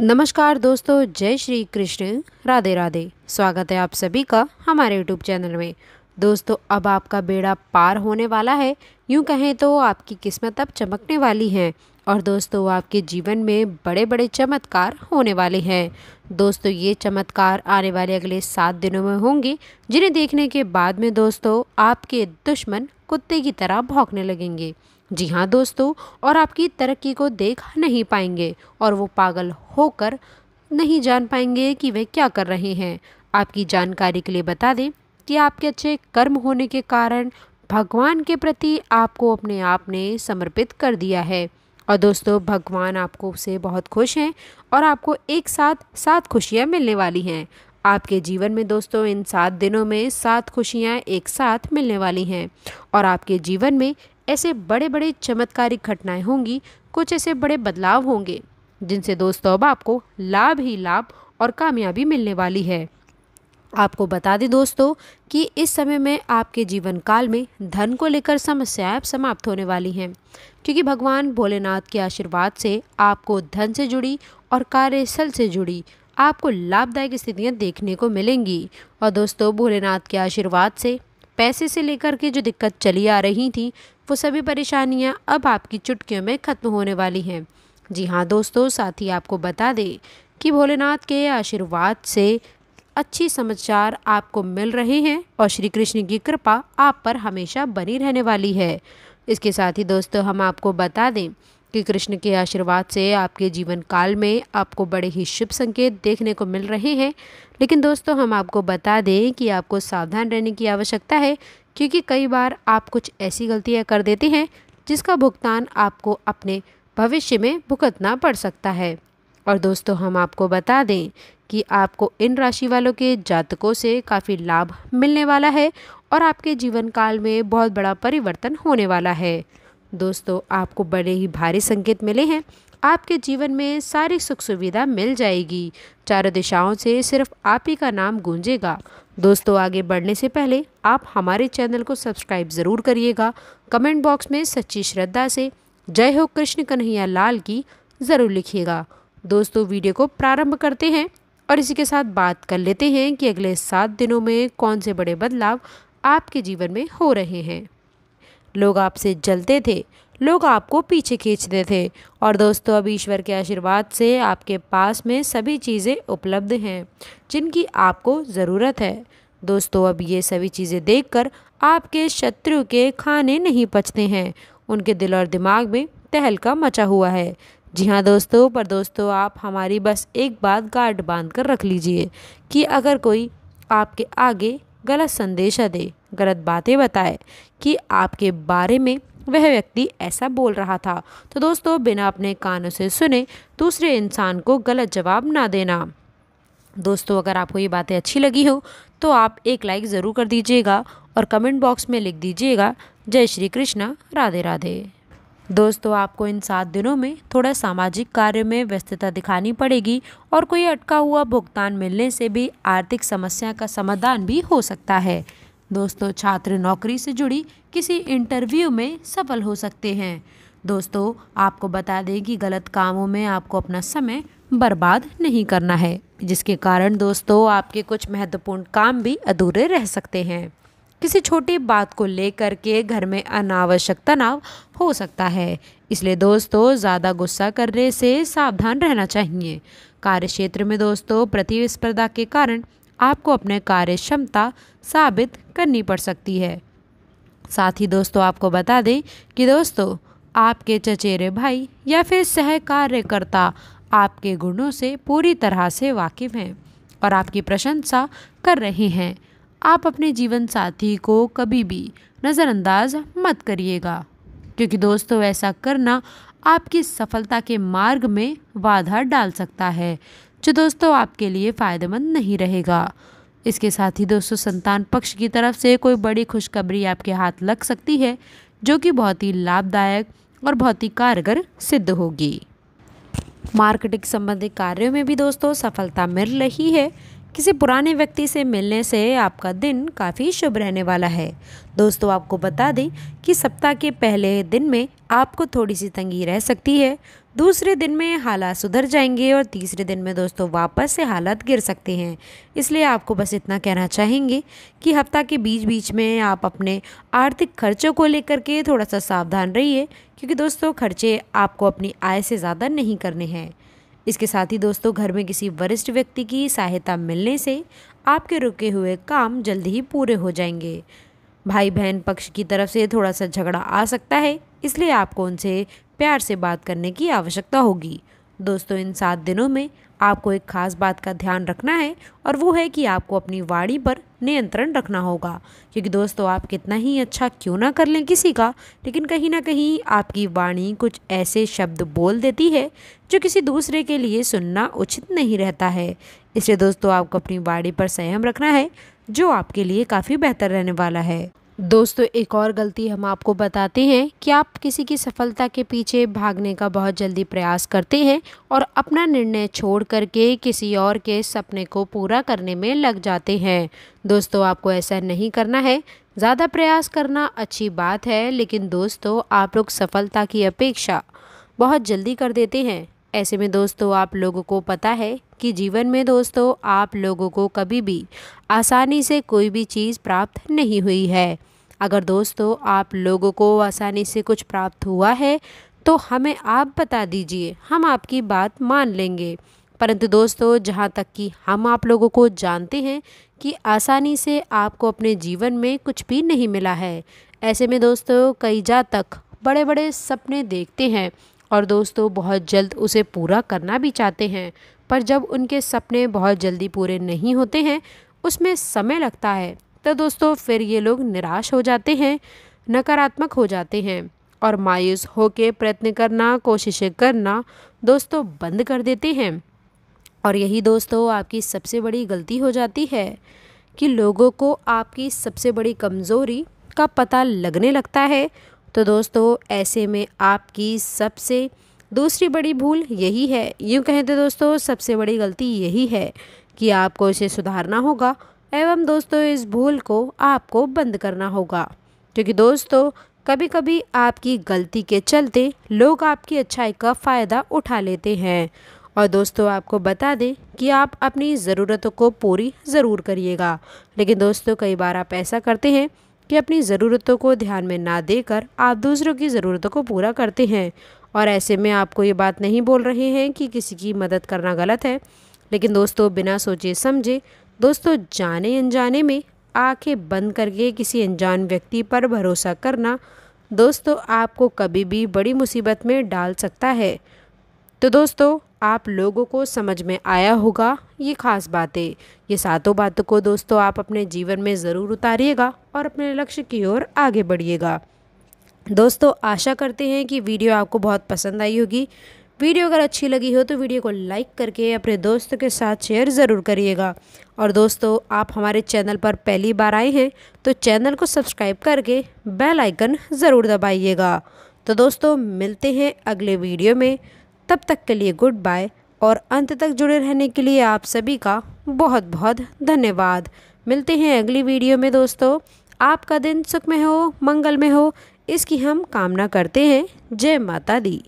नमस्कार दोस्तों, जय श्री कृष्ण। राधे राधे। स्वागत है आप सभी का हमारे यूट्यूब चैनल में। दोस्तों, अब आपका बेड़ा पार होने वाला है। यूँ कहें तो आपकी किस्मत अब चमकने वाली है। और दोस्तों, आपके जीवन में बड़े बड़े चमत्कार होने वाले हैं। दोस्तों, ये चमत्कार आने वाले अगले सात दिनों में होंगे, जिन्हें देखने के बाद में दोस्तों, आपके दुश्मन कुत्ते की तरह भौंकने लगेंगे। जी हाँ दोस्तों, और आपकी तरक्की को देख नहीं पाएँगे, और वो पागल होकर नहीं जान पाएँगे कि वे क्या कर रहे हैं। आपकी जानकारी के लिए बता दें कि आपके अच्छे कर्म होने के कारण भगवान के प्रति आपको अपने आप ने समर्पित कर दिया है। और दोस्तों, भगवान आपको से बहुत खुश हैं और आपको एक साथ सात खुशियाँ मिलने वाली हैं। आपके जीवन में दोस्तों, इन सात दिनों में सात खुशियाँ एक साथ मिलने वाली हैं। और आपके जीवन में ऐसे बड़े बड़े चमत्कारिक घटनाएँ होंगी, कुछ ऐसे बड़े बदलाव होंगे, जिनसे दोस्तों अब आपको लाभ ही लाभ और कामयाबी मिलने वाली है। आपको बता दें दोस्तों कि इस समय में आपके जीवन काल में धन को लेकर समस्याएँ समाप्त होने वाली हैं, क्योंकि भगवान भोलेनाथ के आशीर्वाद से आपको धन से जुड़ी और कार्यस्थल से जुड़ी आपको लाभदायक स्थितियाँ देखने को मिलेंगी। और दोस्तों, भोलेनाथ के आशीर्वाद से, पैसे से लेकर के जो दिक्कत चली आ रही थी, वो सभी परेशानियाँ अब आपकी चुटकियों में ख़त्म होने वाली हैं। जी हाँ दोस्तों, साथ ही आपको बता दें कि भोलेनाथ के आशीर्वाद से अच्छी समाचार आपको मिल रहे हैं और श्री कृष्ण की कृपा आप पर हमेशा बनी रहने वाली है। इसके साथ ही दोस्तों, हम आपको बता दें कि कृष्ण के आशीर्वाद से आपके जीवन काल में आपको बड़े ही शुभ संकेत देखने को मिल रहे हैं। लेकिन दोस्तों, हम आपको बता दें कि आपको सावधान रहने की आवश्यकता है, क्योंकि कई बार आप कुछ ऐसी गलतियाँ कर देते हैं, जिसका भुगतान आपको अपने भविष्य में भुगतना पड़ सकता है। और दोस्तों, हम आपको बता दें कि आपको इन राशि वालों के जातकों से काफ़ी लाभ मिलने वाला है और आपके जीवन काल में बहुत बड़ा परिवर्तन होने वाला है। दोस्तों, आपको बड़े ही भारी संकेत मिले हैं। आपके जीवन में सारी सुख सुविधा मिल जाएगी। चारों दिशाओं से सिर्फ़ आप ही का नाम गूंजेगा। दोस्तों, आगे बढ़ने से पहले आप हमारे चैनल को सब्सक्राइब ज़रूर करिएगा। कमेंट बॉक्स में सच्ची श्रद्धा से जय हो कृष्ण कन्हैया लाल की ज़रूर लिखिएगा। दोस्तों, वीडियो को प्रारंभ करते हैं और इसी के साथ बात कर लेते हैं कि अगले सात दिनों में कौन से बड़े बदलाव आपके जीवन में हो रहे हैं। लोग आपसे जलते थे, लोग आपको पीछे खींचते थे। और दोस्तों, अब ईश्वर के आशीर्वाद से आपके पास में सभी चीज़ें उपलब्ध हैं, जिनकी आपको ज़रूरत है। दोस्तों, अब ये सभी चीज़ें देखकर आपके शत्रु के खाने नहीं पचते हैं, उनके दिल और दिमाग में तहलका मचा हुआ है। जी हाँ दोस्तों, पर दोस्तों, आप हमारी बस एक बात गार्ड बाँध कर रख लीजिए कि अगर कोई आपके आगे गलत संदेशा दे, गलत बातें बताए कि आपके बारे में वह व्यक्ति ऐसा बोल रहा था। तो दोस्तों, बिना अपने कानों से सुने दूसरे इंसान को गलत जवाब ना देना। दोस्तों, अगर आपको ये बातें अच्छी लगी हो तो आप एक लाइक ज़रूर कर दीजिएगा और कमेंट बॉक्स में लिख दीजिएगा। जय श्री कृष्णा, राधे राधे। दोस्तों, आपको इन सात दिनों में थोड़ा सामाजिक कार्य में व्यस्तता दिखानी पड़ेगी और कोई अटका हुआ भुगतान मिलने से भी आर्थिक समस्या का समाधान भी हो सकता है। दोस्तों, छात्र नौकरी से जुड़ी किसी इंटरव्यू में सफल हो सकते हैं। दोस्तों, आपको बता दें कि गलत कामों में आपको अपना समय बर्बाद नहीं करना है, जिसके कारण दोस्तों, आपके कुछ महत्वपूर्ण काम भी अधूरे रह सकते हैं। किसी छोटी बात को लेकर के घर में अनावश्यक तनाव हो सकता है। इसलिए दोस्तों, ज़्यादा गुस्सा करने से सावधान रहना चाहिए। कार्य क्षेत्र में दोस्तों, प्रतिस्पर्धा के कारण आपको अपने कार्य क्षमता साबित करनी पड़ सकती है। साथ ही दोस्तों, आपको बता दें कि दोस्तों, आपके चचेरे भाई या फिर सहकार्यकर्ता आपके गुणों से पूरी तरह से वाकिफ़ हैं और आपकी प्रशंसा कर रहे हैं। आप अपने जीवन साथी को कभी भी नज़रअंदाज मत करिएगा। क्योंकि दोस्तों, ऐसा करना आपकी सफलता के मार्ग में बाधा डाल सकता है, जो दोस्तों आपके लिए फ़ायदेमंद नहीं रहेगा। इसके साथ ही दोस्तों, संतान पक्ष की तरफ़ से कोई बड़ी खुशखबरी आपके हाथ लग सकती है, जो कि बहुत ही लाभदायक और बहुत ही कारगर सिद्ध होगी। मार्केटिंग संबंधी कार्यों में भी दोस्तों सफलता मिल रही है। किसी पुराने व्यक्ति से मिलने से आपका दिन काफ़ी शुभ रहने वाला है। दोस्तों, आपको बता दें कि सप्ताह के पहले दिन में आपको थोड़ी सी तंगी रह सकती है। दूसरे दिन में हालात सुधर जाएँगे और तीसरे दिन में दोस्तों वापस से हालात गिर सकते हैं। इसलिए आपको बस इतना कहना चाहेंगे कि हफ़्ता के बीच बीच में आप अपने आर्थिक खर्चों को लेकर के थोड़ा सा सावधान रहिए, क्योंकि दोस्तों, खर्चे आपको अपनी आय से ज़्यादा नहीं करने हैं। इसके साथ ही दोस्तों, घर में किसी वरिष्ठ व्यक्ति की सहायता मिलने से आपके रुके हुए काम जल्द ही पूरे हो जाएँगे। भाई बहन पक्ष की तरफ़ से थोड़ा सा झगड़ा आ सकता है, इसलिए आपको उनसे प्यार से बात करने की आवश्यकता होगी। दोस्तों, इन सात दिनों में आपको एक खास बात का ध्यान रखना है और वो है कि आपको अपनी वाणी पर नियंत्रण रखना होगा। क्योंकि दोस्तों, आप कितना ही अच्छा क्यों ना कर लें किसी का, लेकिन कहीं ना कहीं आपकी वाणी कुछ ऐसे शब्द बोल देती है जो किसी दूसरे के लिए सुनना उचित नहीं रहता है। इसलिए दोस्तों, आपको अपनी वाणी पर संयम रखना है, जो आपके लिए काफ़ी बेहतर रहने वाला है। दोस्तों, एक और गलती हम आपको बताते हैं कि आप किसी की सफलता के पीछे भागने का बहुत जल्दी प्रयास करते हैं और अपना निर्णय छोड़ करके किसी और के सपने को पूरा करने में लग जाते हैं। दोस्तों, आपको ऐसा नहीं करना है। ज़्यादा प्रयास करना अच्छी बात है, लेकिन दोस्तों, आप लोग सफलता की अपेक्षा बहुत जल्दी कर देते हैं। ऐसे में दोस्तों, आप लोगों को पता है कि जीवन में दोस्तों, आप लोगों को कभी भी आसानी से कोई भी चीज़ प्राप्त नहीं हुई है। अगर दोस्तों, आप लोगों को आसानी से कुछ प्राप्त हुआ है तो हमें आप बता दीजिए, हम आपकी बात मान लेंगे। परंतु दोस्तों, जहाँ तक कि हम आप लोगों को जानते हैं कि आसानी से आपको अपने जीवन में कुछ भी नहीं मिला है, ऐसे में दोस्तों, कई जातक बड़े बड़े सपने देखते हैं। और दोस्तों, बहुत जल्द उसे पूरा करना भी चाहते हैं। पर जब उनके सपने बहुत जल्दी पूरे नहीं होते हैं, उसमें समय लगता है तो दोस्तों, फिर ये लोग निराश हो जाते हैं, नकारात्मक हो जाते हैं और मायूस होकर प्रयत्न करना, कोशिशें करना दोस्तों बंद कर देते हैं। और यही दोस्तों, आपकी सबसे बड़ी गलती हो जाती है कि लोगों को आपकी सबसे बड़ी कमज़ोरी का पता लगने लगता है तो दोस्तों, ऐसे में आपकी सबसे दूसरी बड़ी भूल यही है। यूँ कहें तो दोस्तों, सबसे बड़ी गलती यही है कि आपको इसे सुधारना होगा एवं दोस्तों, इस भूल को आपको बंद करना होगा। क्योंकि दोस्तों कभी कभी आपकी गलती के चलते लोग आपकी अच्छाई का फ़ायदा उठा लेते हैं। और दोस्तों, आपको बता दें कि आप अपनी ज़रूरतों को पूरी ज़रूर करिएगा। लेकिन दोस्तों, कई बार आप ऐसा करते हैं कि अपनी ज़रूरतों को ध्यान में ना देकर आप दूसरों की ज़रूरतों को पूरा करते हैं। और ऐसे में आपको ये बात नहीं बोल रहे हैं कि किसी की मदद करना गलत है, लेकिन दोस्तों बिना सोचे समझे, दोस्तों जाने अनजाने में आँखें बंद करके किसी अनजान व्यक्ति पर भरोसा करना दोस्तों आपको कभी भी बड़ी मुसीबत में डाल सकता है। तो दोस्तों आप लोगों को समझ में आया होगा, ये खास बातें। ये सातों बातों को दोस्तों आप अपने जीवन में ज़रूर उतारिएगा और अपने लक्ष्य की ओर आगे बढ़िएगा। दोस्तों, आशा करते हैं कि वीडियो आपको बहुत पसंद आई होगी। वीडियो अगर अच्छी लगी हो तो वीडियो को लाइक करके अपने दोस्तों के साथ शेयर ज़रूर करिएगा। और दोस्तों, आप हमारे चैनल पर पहली बार आए हैं तो चैनल को सब्सक्राइब करके बेल आइकन ज़रूर दबाइएगा। तो दोस्तों, मिलते हैं अगले वीडियो में। तब तक के लिए गुड बाय और अंत तक जुड़े रहने के लिए आप सभी का बहुत बहुत धन्यवाद। मिलते हैं अगली वीडियो में दोस्तों। आपका दिन सुख में हो, मंगल में हो, इसकी हम कामना करते हैं। जय माता दी।